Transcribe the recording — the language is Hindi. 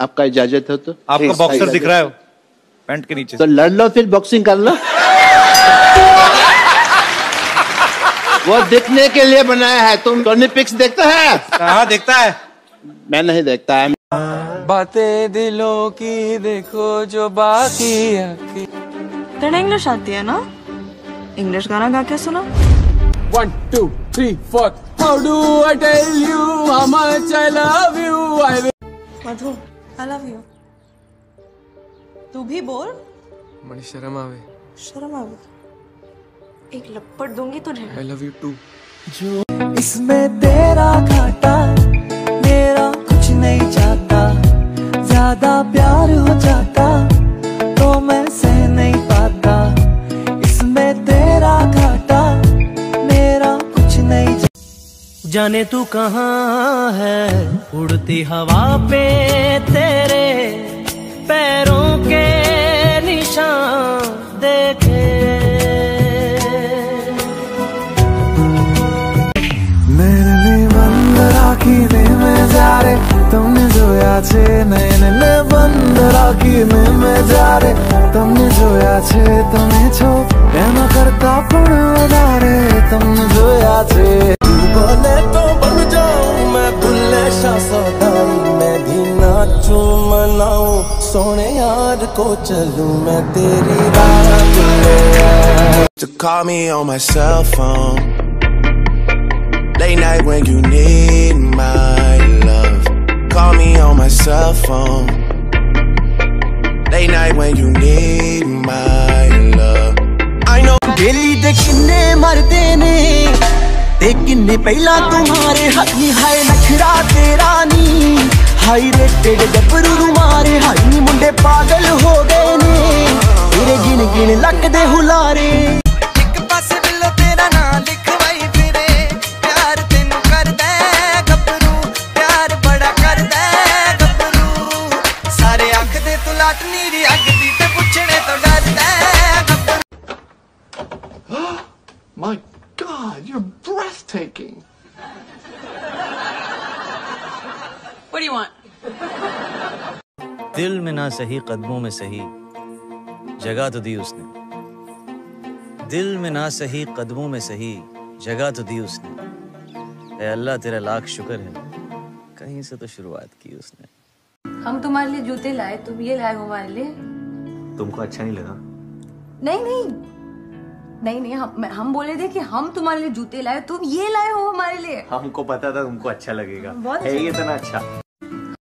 आपका इजाज़त हो तो? आपका बॉक्सर दिख रहा है पैंट के नीचे तो लड़ लो फिर बॉक्सिंग कर लो वो दिखने के लिए बनाया है तुम टोनी पिक्स देखता है? हाँ देखता है? मैं नहीं देखता। है बातें दिलों की देखो जो बाकी आके तेरा इंग्लिश आती है ना? इंग्लिश गाना गा के सुना। One, two, three, four. How do I tell you how much I love you? I will. Madhu I love you तू भी बोल। मनी शर्म आवे। शर्म आवे। एक लपट दूँगी तुझे आई लव यू टू जो इसमें तेरा घाटा जाने तू कहाँ है उड़ती हवा पे तेरे पैरों के निशान देखे नैने बंद राखीने में जा रे તમને જોયા છે નયનને બંધ રાખીને મેં જ્યારે તમને જોયા છે તમે છો એના કરતા પણ વધારે તમને જોયા છે नाचू मनाऊ सोने यार को चलू मैं तेरी रात To call me on my cell phone Late night when you need my love Call me on my cell phone Late night when you need my love I know Delhi दे किन्ने मरदे ने ते किन्ने पहला तुम्हारे हक नी है नखरा दे ਹਾਈ ਰੇਟਡ ਗੱਭਰੂ ਨੂੰ ਮਾਰੇ ਹਾਈ ਨੀ ਮੁੰਡੇ ਪਾਗਲ ਹੋ ਗਏ ਨੇ ਤੇਰੇ ਗਿਣ ਗਿਣ ਲੱਗਦੇ ਹੁਲਾਰੇ ਇੱਕ ਪਾਸੇ ਬਿੱਲੋ ਤੇਰਾ ਨਾਂ ਲਿਖਵਾਈ ਫਿਰੇ ਪਿਆਰ ਤੈਨੂੰ ਕਰਦਾ ਹੈ ਗੱਭਰੂ ਪਿਆਰ ਬੜਾ ਕਰਦਾ ਹੈ ਗੱਭਰੂ ਸਾਰੇ ਆਖਦੇ ਤੂੰ ਲਾਟ ਨੀਰੀ ਅੱਗ ਦੀ ਤੇ ਪੁੱਛਣੇ ਤੋਂ ਡਰਦਾ ਹੈ ਗੱਭਰੂ My God, you're breathtaking. What do you want? दिल में ना सही कदमों में सही जगह तो दी उसने। दिल में ना सही कदमों में सही जगह तो दी उसने। अल्लाह तेरा लाख शुक्र है। कहीं से तो शुरुआत की उसने। हम तुम्हारे लिए जूते लाए तुम ये लाए हो हमारे लिए। तुमको अच्छा नहीं लगा? नहीं नहीं। नहीं नहीं हम हम बोले थे कि हम तुम्हारे लिए जूते लाए तुम ये लाए हो हमारे लिए। हमको पता था तुमको अच्छा लगेगा। बहुत है ये इतना अच्छा।